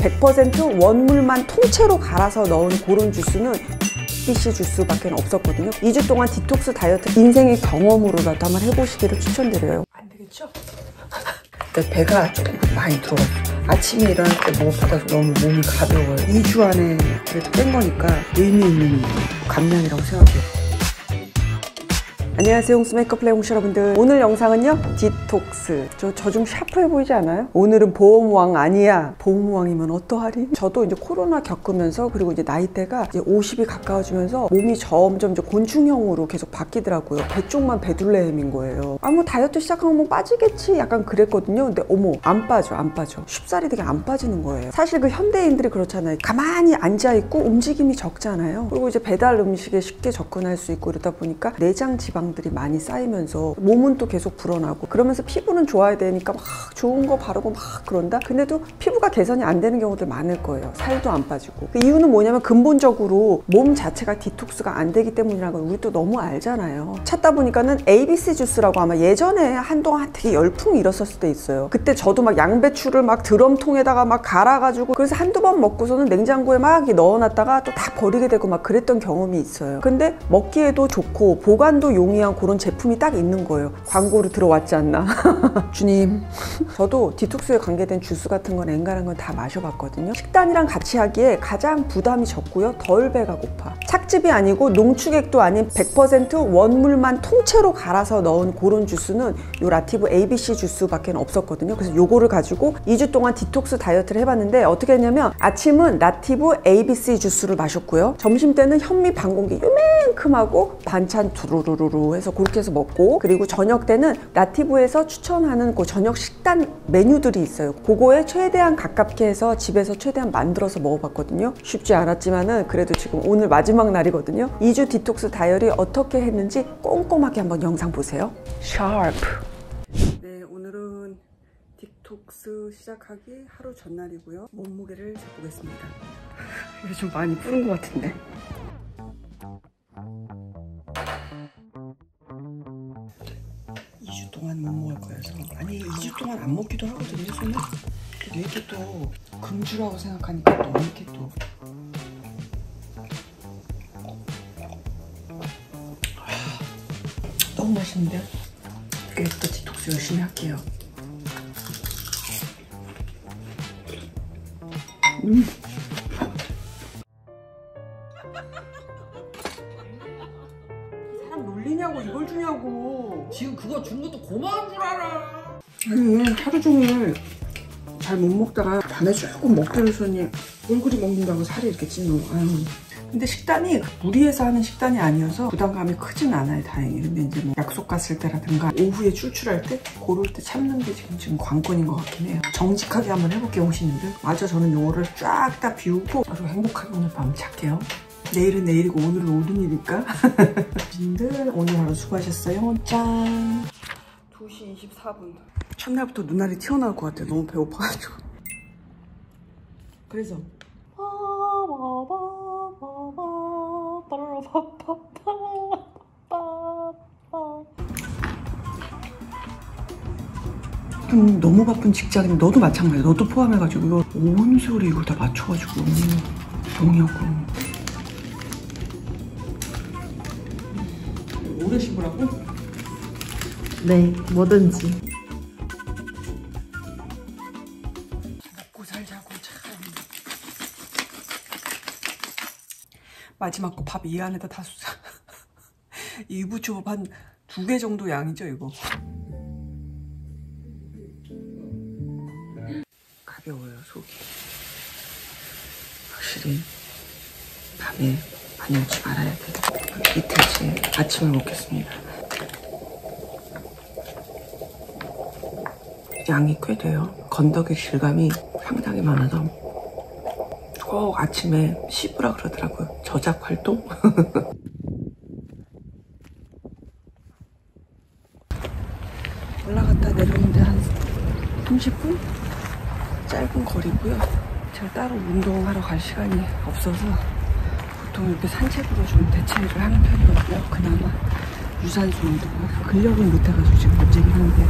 100% 원물만 통째로 갈아서 넣은 그런 주스는 ABC 주스밖에 없었거든요. 2주 동안 디톡스 다이어트 인생의 경험으로라도 한번 해보시기를 추천드려요. 안 되겠죠? 근데 배가 조금 많이 들어갔어. 아침에 일어날 때 무엇보다 너무 몸이 가벼워요. 2주 안에 그래도 뺀 거니까 의미 있는 감량이라고 생각해요. 안녕하세요 홍스 메이크업 플레이 홍시 여러분들. 오늘 영상은요 디톡스. 저 저 좀 샤프해 보이지 않아요? 오늘은 보험왕 아니야. 보험왕이면 어떠하리? 저도 이제 코로나 겪으면서 그리고 이제 나이대가 이제 50이 가까워지면서 몸이 점점 이제 곤충형으로 계속 바뀌더라고요. 배 쪽만 베둘레헴인 거예요. 아 뭐 다이어트 시작하면 뭐 빠지겠지. 약간 그랬거든요. 근데 어머 안 빠져 안 빠져. 쉽사리 되게 안 빠지는 거예요. 사실 그 현대인들이 그렇잖아요. 가만히 앉아있고 움직임이 적잖아요. 그리고 이제 배달 음식에 쉽게 접근할 수 있고 이러다 보니까 내장 지방 지방들이 많이 쌓이면서 몸은 또 계속 불어나고 그러면서 피부는 좋아야 되니까 막 좋은 거 바르고 막 그런다? 근데도 피부가 개선이 안 되는 경우들 많을 거예요. 살도 안 빠지고. 그 이유는 뭐냐면 근본적으로 몸 자체가 디톡스가 안 되기 때문이라는 걸 우리 또 너무 알잖아요. 찾다 보니까는 ABC 주스라고 아마 예전에 한동안 되게 열풍이 일었었을 때 있어요. 그때 저도 막 양배추를 막 드럼통에다가 막 갈아가지고 그래서 한두 번 먹고서는 냉장고에 막 넣어놨다가 또 다 버리게 되고 막 그랬던 경험이 있어요. 근데 먹기에도 좋고 보관도 용이 용이한 그런 제품이 딱 있는 거예요. 광고로 들어왔지 않나? 주님, 저도 디톡스에 관계된 주스 같은 건 엔간한 건 다 마셔봤거든요. 식단이랑 같이 하기에 가장 부담이 적고요. 덜 배가 고파. 착즙이 아니고 농축액도 아닌 100% 원물만 통째로 갈아서 넣은 그런 주스는 요 라티브 ABC 주스밖에 없었거든요. 그래서 요거를 가지고 2주 동안 디톡스 다이어트를 해봤는데 어떻게 했냐면 아침은 라티브 ABC 주스를 마셨고요. 점심 때는 현미 반공기 요만큼 하고 반찬 두루루루루 해서 그렇게 해서 먹고 그리고 저녁 때는 라티브에서 추천하는 그 저녁 식단 메뉴들이 있어요. 그거에 최대한 가깝게 해서 집에서 최대한 만들어서 먹어봤거든요. 쉽지 않았지만은 그래도 지금 오늘 마지막 날이거든요. 2주 디톡스 다이어트 어떻게 했는지 꼼꼼하게 한번 영상 보세요. 샤프 네 오늘은 디톡스 시작하기 하루 전날이고요. 몸무게를 재보겠습니다. 이게 좀 많이 불은 것 같은데 아니 2주 동안 안 먹기도 하거든요 저는 근데 이렇게 또 금주라고 생각하니까 또 이렇게 또 너무 맛있는데요? 그래서 또 디톡스 열심히 할게요 음. 사람 놀리냐고 이걸 주냐고 지금 그거 준 것도 고마운 줄 알아. 아니 하루 종일 잘 못 먹다가 밤에 조금 먹더니 얼굴이 먹는다고 살이 이렇게 찌는 아유. 근데 식단이 무리해서 하는 식단이 아니어서 부담감이 크진 않아요 다행히. 근데 이제 뭐 약속 갔을 때라든가 오후에 출출할 때 그럴 때 참는 게 지금 지금 관건인 것 같긴 해요. 정직하게 한번 해볼게요 오시는들. 맞아 저는 요거를 쫙 다 비우고 바로 행복하게 오늘 밤 잘게요. 내일은 내일이고 오늘은 오늘이니까. 분들 오늘 하루 수고하셨어요. 짠. 2시 24분 첫날부터 눈알이 튀어나올 것 같아요 너무 배고파가지고 그래서 음, 너무 바쁜 직장인 너도 마찬가지야 너도 포함해가지고 이거 온 소리 이거 다 맞춰가지고 정리하고 오래 씹으라고? 네, 뭐든지. 마지막 거 밥 이 안에다 다 쑤자 이 유부초밥 한 두 개 정도 양이죠 이거? 가벼워요 속이. 확실히 밤에 많이 먹지 말아야 돼 이틀째 아침을 먹겠습니다. 양이 꽤 돼요. 건더기 질감이 상당히 많아서 꼭 아침에 씹으라 그러더라고요. 저작 활동? 올라갔다 내려오는데 한 30분? 짧은 거리고요. 제가 따로 운동하러 갈 시간이 없어서 보통 이렇게 산책으로 좀 대체를 하는 편이거든요. 그나마 유산소 운동 근력은 못해가지고 지금 문제긴 한데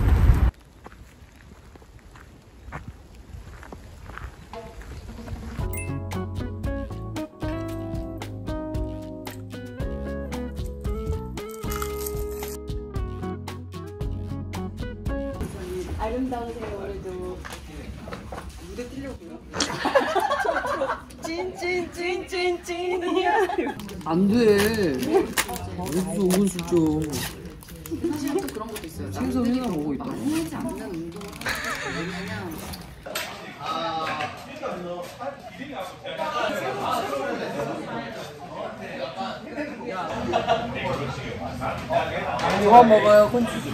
무슨 오근수죠. 생선 회나 먹고 있다고. 뭐 먹어요, 콘치즈?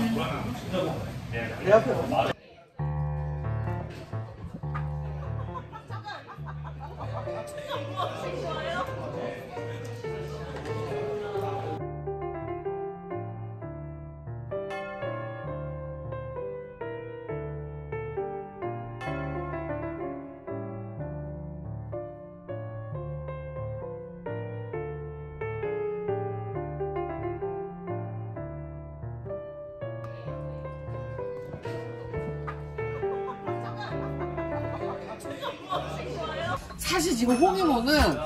사실 지금 홍이모는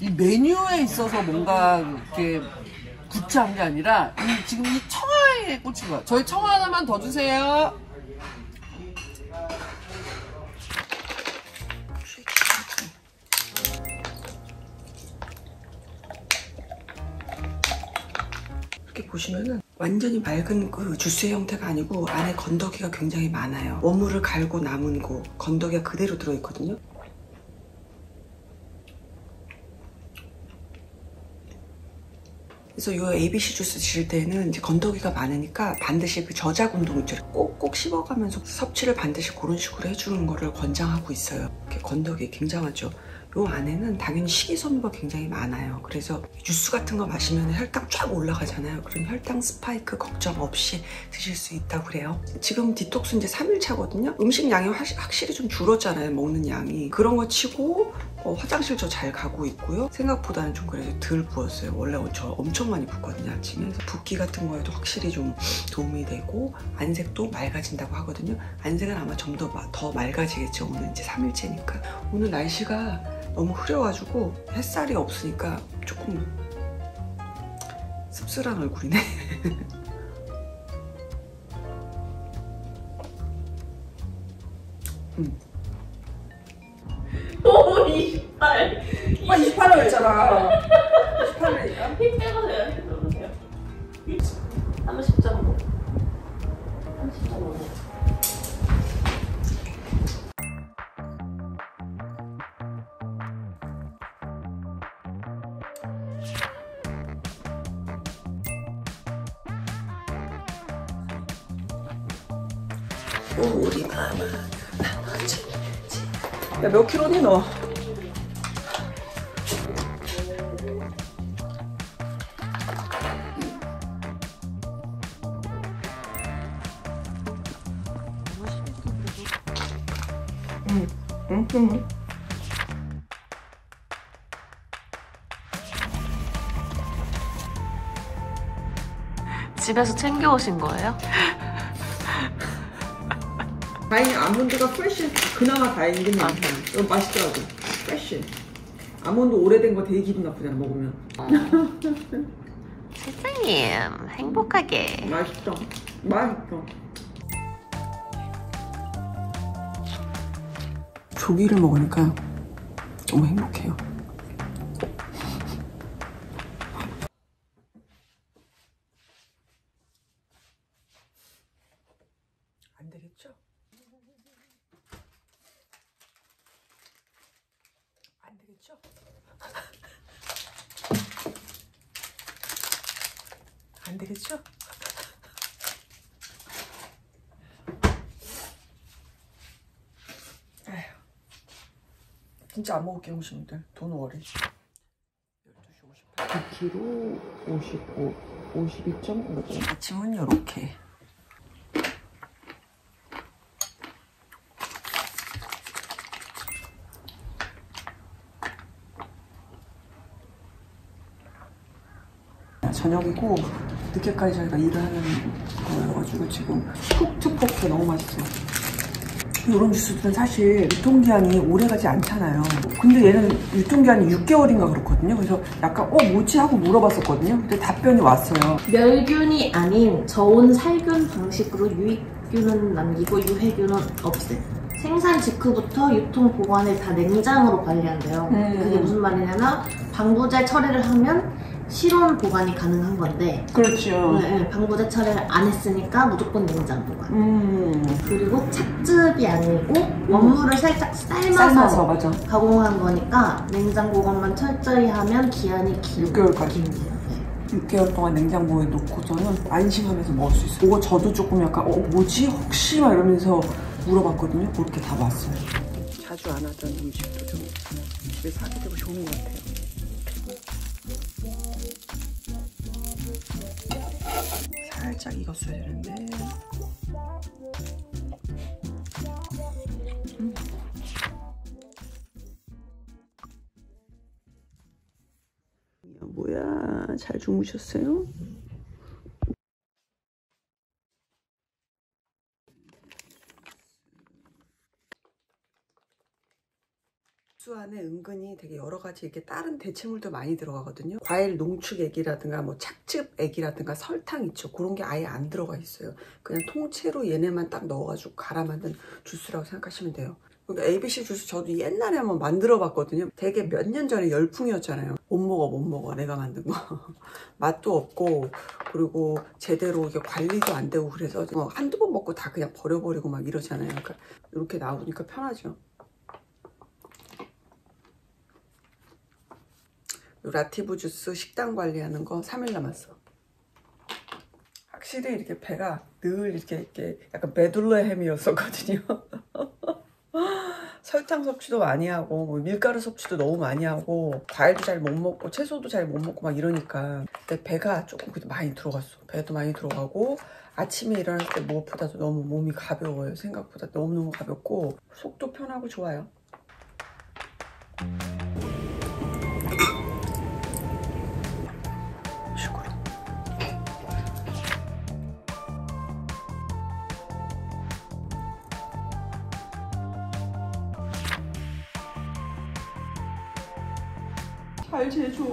이 메뉴에 있어서 뭔가 이렇게 구차한 게 아니라 이 지금 이 청아에 꽂힌 거야. 저희 청아 하나만 더 주세요. 이렇게 보시면은 완전히 맑은 그 주스의 형태가 아니고 안에 건더기가 굉장히 많아요. 원물을 갈고 남은 거 건더기가 그대로 들어있거든요. 그래서 이 ABC 주스 드실 때는 이제 건더기가 많으니까 반드시 그 저작 운동 있죠. 꼭꼭 씹어가면서 섭취를 반드시 그런 식으로 해주는 거를 권장하고 있어요. 이렇게 건더기 굉장하죠. 요 안에는 당연히 식이섬유가 굉장히 많아요. 그래서 주스 같은 거 마시면 혈당 쫙 올라가잖아요. 그럼 혈당 스파이크 걱정 없이 드실 수 있다고 그래요. 지금 디톡스 이제 3일 차거든요. 음식 양이 확- 확실히 좀 줄었잖아요. 먹는 양이. 그런 거 치고 어, 화장실 저 잘 가고 있고요. 생각보다는 좀 그래도 덜 부었어요. 원래 저 엄청 많이 붓거든요, 아침에. 붓기 같은 거에도 확실히 좀 도움이 되고 안색도 맑아진다고 하거든요. 안색은 아마 좀 더 더 맑아지겠죠. 오늘 이제 3일째니까. 오늘 날씨가 너무 흐려가지고 햇살이 없으니까 조금 씁쓸한 얼굴이네. 음. 18. 28로 있잖아 28이니까. 힘 빼보세요. 힘 빼보세요. 한번 10.5. 한 10.5. 우리 마마 몇 킬로니 너? 집에서 챙겨오신 거예요? 다행히 아몬드가 프레쉬 그나마 다행이긴 해. 이거 맛있더라고. 프레쉬. 아몬드 오래된 거 되게 기분 나쁘잖아 먹으면. 선생님 행복하게 맛있어. 맛있어. 조기를 먹으니까 너무 행복해요. 안 되겠죠? 안 되겠죠? 안 되겠죠? 에휴. 진짜 안 먹을게 음식들 돈 워리 12시 58 2kg 55 52.5 아침은 이렇게 저녁이고 늦게까지 저희가 일을 하는 거여가지고 지금 툭툭 너무 맛있어요. 이런 주스들은 사실 유통기한이 오래가지 않잖아요. 근데 얘는 유통기한이 6개월인가 그렇거든요. 그래서 약간 어 뭐지 하고 물어봤었거든요. 근데 답변이 왔어요. 멸균이 아닌 저온 살균 방식으로 유익 균은 남기고 유해균은 없애. 생산 직후부터 유통 보관을 다 냉장으로 관리한대요. 음. 그게 무슨 말이냐면 방부제 처리를 하면 실온 보관이 가능한 건데 그렇죠. 네, 네, 방부제 처리를 안 했으니까 무조건 냉장 보관. 음. 그리고 착즙이 아니고 원물을 살짝 삶아서, 삶아서 맞아. 가공한 거니까 냉장 보관만 철저히 하면 기한이 길, 6개월까지. 긴대요. 네. 6개월 동안 냉장고에 놓고서는 안심하면서 먹을 수 있어요. 이거 저도 조금 약간 어 뭐지 혹시 막 이러면서 물어봤거든요. 그렇게 다 왔어요. 자주 안 하던 음식도 좀 집에서 하게 되고 좋은 것 같아요. 살짝 익었어야 되는데. 음. 야, 뭐야 잘 주무셨어요? 수 안에 은근히 되게 여러 가지 이렇게 다른 대체물도 많이 들어가거든요. 과일 농축액이라든가 뭐 착즙액이라든가 설탕 있죠. 그런 게 아예 안 들어가 있어요. 그냥 통째로 얘네만 딱 넣어가지고 갈아 만든 주스라고 생각하시면 돼요. 그러니까 ABC 주스 저도 옛날에 한번 만들어 봤거든요. 되게 몇 년 전에 열풍이었잖아요. 못 먹어 못 먹어 내가 만든 거. 맛도 없고 그리고 제대로 이게 관리도 안 되고 그래서 뭐 한두 번 먹고 다 그냥 버려버리고 막 이러잖아요. 그러니까 이렇게 나오니까 편하죠. 라티브 주스 식단 관리하는 거 3일 남았어. 확실히 이렇게 배가 늘 이렇게, 이렇게 약간 베둘레헴이었었거든요. 설탕 섭취도 많이 하고 뭐 밀가루 섭취도 너무 많이 하고 과일도 잘 못 먹고 채소도 잘 못 먹고 막 이러니까 근데 배가 조금 그래도 많이 들어갔어. 배도 많이 들어가고 아침에 일어날 때 무엇보다도 너무 몸이 가벼워요. 생각보다 너무너무 가볍고 속도 편하고 좋아요. 잘 재줘.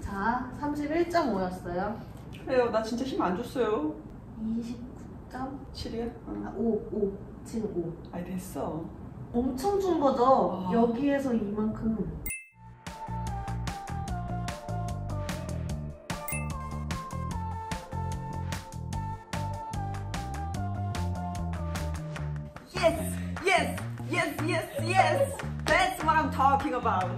자, 31.5였어요. 그래요. 나 진짜 힘 안 줬어요. 29.5, 7이야? 응. 5, 지금 5. 아니 됐어. 엄청 준 거죠? 아. 여기에서 이만큼. Yes, yes, yes, yes, yes. That's what I'm talking about.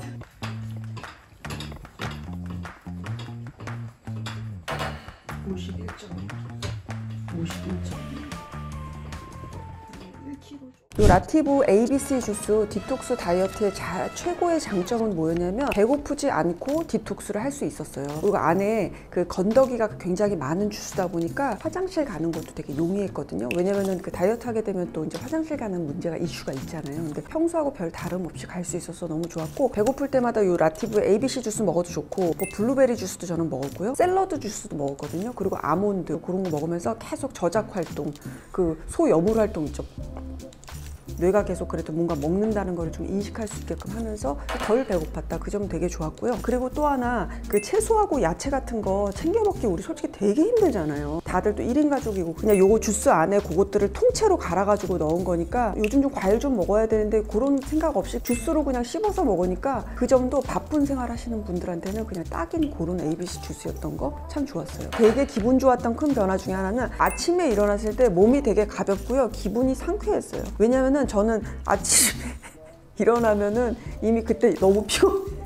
요 라티브 ABC 주스 디톡스 다이어트의 자- 최고의 장점은 뭐였냐면 배고프지 않고 디톡스를 할 수 있었어요. 그리고 안에 그 건더기가 굉장히 많은 주스다 보니까 화장실 가는 것도 되게 용이했거든요. 왜냐면은 그 다이어트 하게 되면 또 이제 화장실 가는 문제가 이슈가 있잖아요. 근데 평소하고 별 다름 없이 갈 수 있어서 너무 좋았고 배고플 때마다 요 라티브 ABC 주스 먹어도 좋고 뭐 블루베리 주스도 저는 먹었고요. 샐러드 주스도 먹었거든요. 그리고 아몬드 그런 거 먹으면서 계속 저작 활동 그 소염울 활동 있죠. 뇌가 계속 그래도 뭔가 먹는다는 걸좀 인식할 수 있게끔 하면서 덜 배고팠다. 그 점 되게 좋았고요. 그리고 또 하나 그 채소하고 야채 같은 거 챙겨 먹기 우리 솔직히 되게 힘들잖아요. 다들 또 1인 가족이고 그냥 요거 주스 안에 그것들을 통째로 갈아가지고 넣은 거니까 요즘 좀 과일 좀 먹어야 되는데 그런 생각 없이 주스로 그냥 씹어서 먹으니까 그 점도 바쁜 생활 하시는 분들한테는 그냥 딱인 그런 ABC 주스였던 거 참 좋았어요. 되게 기분 좋았던 큰 변화 중에 하나는 아침에 일어났을 때 몸이 되게 가볍고요. 기분이 상쾌했어요. 왜냐면은 저는 아침에 일어나면은 이미 그때 너무 피곤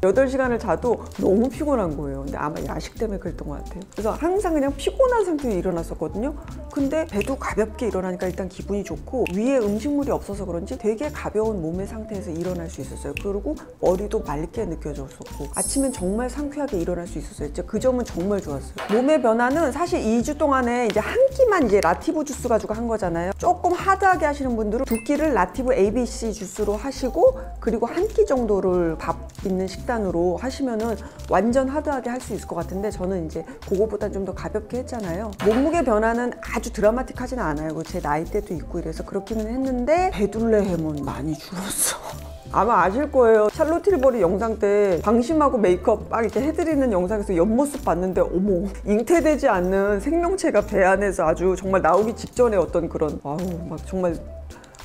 8시간을 자도 너무 피곤한 거예요. 근데 아마 야식 때문에 그랬던 것 같아요. 그래서 항상 그냥 피곤한 상태로 일어났었거든요. 근데 배도 가볍게 일어나니까 일단 기분이 좋고 위에 음식물이 없어서 그런지 되게 가벼운 몸의 상태에서 일어날 수 있었어요. 그리고 머리도 맑게 느껴졌었고 아침엔 정말 상쾌하게 일어날 수 있었어요. 진짜 그 점은 정말 좋았어요. 몸의 변화는 사실 2주 동안에 이제 한 끼만 이제 라티브 주스 가지고 한 거잖아요. 조금 하드하게 하시는 분들은 두 끼를 라티브 ABC 주스로 하시고 그리고 한 끼 정도를 밥 있는 식단으로 하시면은 완전 하드하게 할 수 있을 것 같은데 저는 이제 그거보다 좀 더 가볍게 했잖아요. 몸무게 변화는 아주 드라마틱하지는 않아요. 제 나이대도 있고 이래서 그렇기는 했는데 베둘레헴은 많이 줄었어. 아마 아실 거예요. 샬롯 틸버리 영상 때 방심하고 메이크업 막 이렇게 해드리는 영상에서 옆모습 봤는데 어머 잉태되지 않는 생명체가 배 안에서 아주 정말 나오기 직전에 어떤 그런 와우 막 정말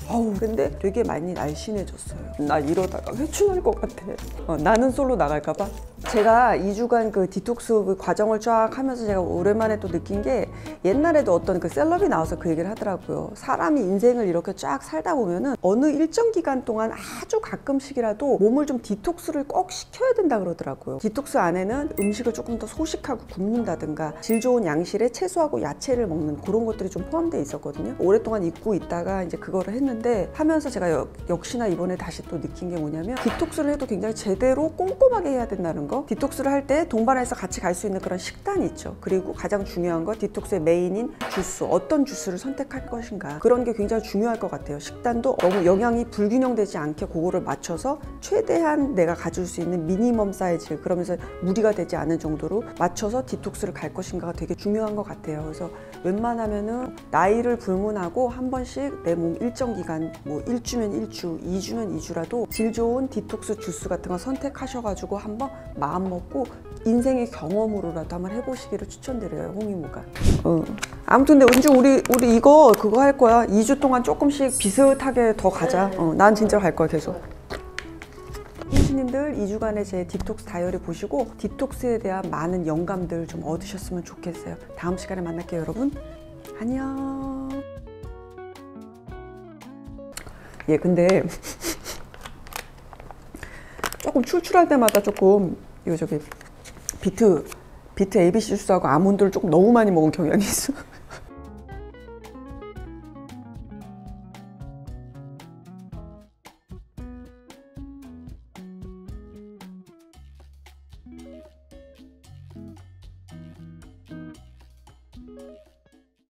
아우 근데 되게 많이 날씬해졌어요. 나 이러다가 회춘할 것 같아. 어, 나는 솔로 나갈까봐. 제가 2주간 그 디톡스 그 과정을 쫙 하면서 제가 오랜만에 또 느낀 게 옛날에도 어떤 그 셀럽이 나와서 그 얘기를 하더라고요. 사람이 인생을 이렇게 쫙 살다 보면은 어느 일정 기간 동안 아주 가끔씩이라도 몸을 좀 디톡스를 꼭 시켜야 된다 그러더라고요. 디톡스 안에는 음식을 조금 더 소식하고 굶는다든가 질 좋은 양질의 채소하고 야채를 먹는 그런 것들이 좀 포함되어 있었거든요. 오랫동안 잊고 있다가 이제 그거를 했는데 하면서 제가 역, 역시나 이번에 다시 또 느낀 게 뭐냐면 디톡스를 해도 굉장히 제대로 꼼꼼하게 해야 된다는 거. 디톡스를 할 때 동반해서 같이 갈 수 있는 그런 식단이 있죠. 그리고 가장 중요한 거 디톡스의 메인인 주스. 어떤 주스를 선택할 것인가. 그런 게 굉장히 중요할 것 같아요. 식단도 너무 영양이 불균형되지 않게 그거를 맞춰서 최대한 내가 가질 수 있는 미니멈 사이즈 그러면서 무리가 되지 않은 정도로 맞춰서 디톡스를 갈 것인가가 되게 중요한 것 같아요. 그래서 웬만하면은 나이를 불문하고 한 번씩 내 몸 일정 기간 뭐 1주면 1주, 2주면 2주라도 질 좋은 디톡스 주스 같은 거 선택하셔가지고 한번 마음 먹고 인생의 경험으로라도 한번 해보시기를 추천드려요 홍이모가. 어. 아무튼 근데 은주 우리 우리 이거 그거 할 거야. 2주 동안 조금씩 비슷하게 더 가자. 어, 난 진짜 갈 거야 계속. 홍시님들 2주간의 제 디톡스 다이어리 보시고 디톡스에 대한 많은 영감들 좀 얻으셨으면 좋겠어요. 다음 시간에 만날게요, 여러분. 안녕. 예, 근데 조금 출출할 때마다 조금 이거 저기 비트 비트 ABC 주스하고 아몬드를 조금 너무 많이 먹은 경향이 있어.